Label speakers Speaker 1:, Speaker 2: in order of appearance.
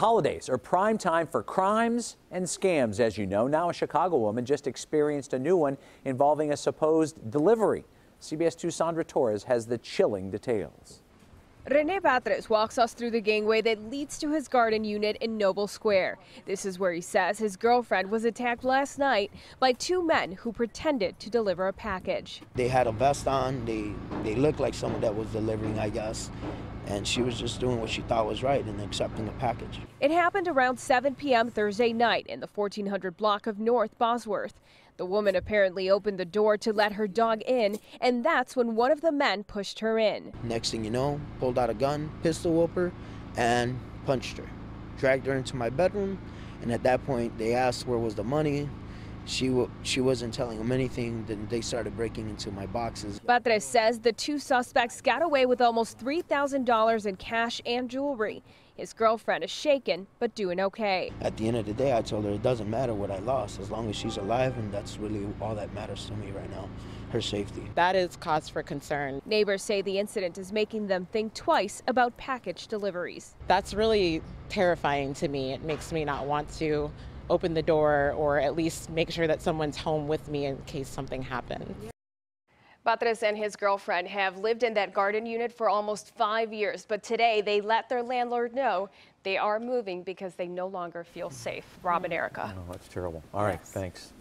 Speaker 1: holidays are prime time for crimes and scams, as you know. Now, a Chicago woman just experienced a new one involving a supposed delivery. CBS 2 Sandra Torres has the chilling details.
Speaker 2: Rene Batres walks us through the gangway that leads to his garden unit in Noble Square. This is where he says his girlfriend was attacked last night by two men who pretended to deliver a package.
Speaker 3: They had a vest on. They they looked like someone that was delivering, I guess. And she was just doing what she thought was right and accepting a package.
Speaker 2: It happened around 7 p.m. Thursday night in the 1400 block of North Bosworth. The woman apparently opened the door to let her dog in, and that's when one of the men pushed her in.
Speaker 3: Next thing you know, pulled out a gun, pistol whooped her, and punched her. Dragged her into my bedroom, and at that point, they asked where was the money. She, she wasn't telling them anything. Then they started breaking into my boxes.
Speaker 2: Batres says the two suspects got away with almost $3,000 in cash and jewelry. His girlfriend is shaken, but doing okay.
Speaker 3: At the end of the day, I told her it doesn't matter what I lost as long as she's alive, and that's really all that matters to me right now her safety.
Speaker 4: That is cause for concern.
Speaker 2: Neighbors say the incident is making them think twice about package deliveries.
Speaker 4: That's really terrifying to me. It makes me not want to open the door or at least make sure that someone's home with me in case something happens.
Speaker 2: Batres and his girlfriend have lived in that garden unit for almost five years, but today they let their landlord know they are moving because they no longer feel safe. Rob and Erica.
Speaker 1: Oh, that's terrible. All right, yes. thanks.